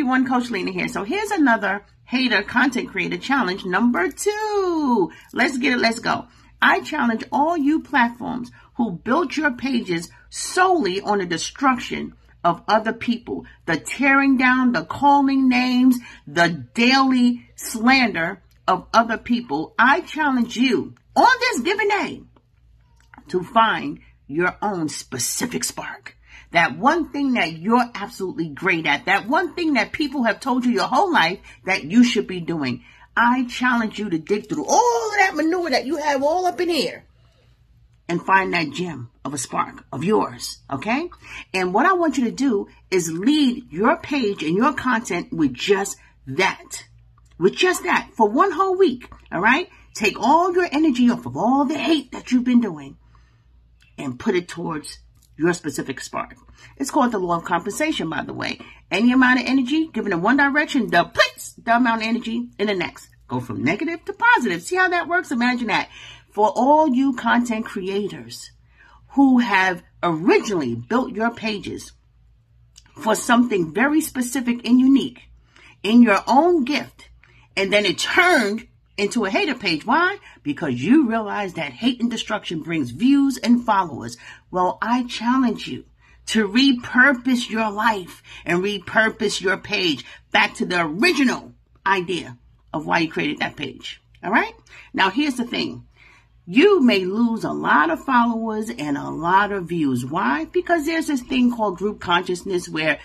everyone, Coach Lena here. So here's another hater content creator challenge number two. Let's get it. Let's go. I challenge all you platforms who built your pages solely on the destruction of other people, the tearing down, the calling names, the daily slander of other people. I challenge you on this given day to find your own specific spark. That one thing that you're absolutely great at, that one thing that people have told you your whole life that you should be doing. I challenge you to dig through all of that manure that you have all up in here and find that gem of a spark of yours. Okay. And what I want you to do is lead your page and your content with just that, with just that for one whole week. All right. Take all your energy off of all the hate that you've been doing and put it towards your specific spark. It's called the law of compensation, by the way. Any amount of energy given in one direction depletes the amount of energy in the next. Go from negative to positive. See how that works? Imagine that. For all you content creators who have originally built your pages for something very specific and unique in your own gift, and then it turned into a hater page. Why? Because you realize that hate and destruction brings views and followers. Well, I challenge you to repurpose your life and repurpose your page back to the original idea of why you created that page. All right. Now here's the thing. You may lose a lot of followers and a lot of views. Why? Because there's this thing called group consciousness where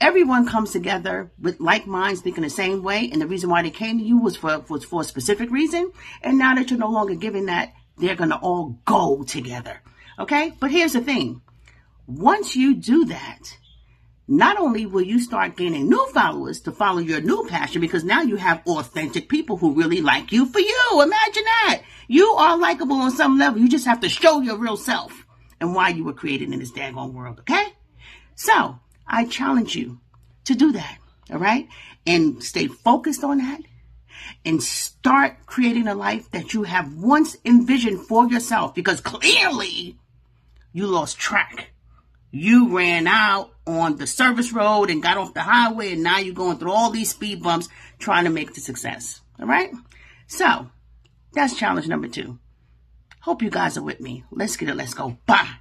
everyone comes together with like minds thinking the same way and the reason why they came to you was for was for a specific reason and now that you're no longer giving that they're going to all go together okay? But here's the thing. Once you do that not only will you start gaining new followers to follow your new passion because now you have authentic people who really like you for you. Imagine that. You are likable on some level. You just have to show your real self and why you were created in this daggone world okay? So I challenge you to do that. All right. And stay focused on that and start creating a life that you have once envisioned for yourself because clearly you lost track. You ran out on the service road and got off the highway and now you're going through all these speed bumps trying to make the success. All right. So that's challenge number two. Hope you guys are with me. Let's get it. Let's go. Bye.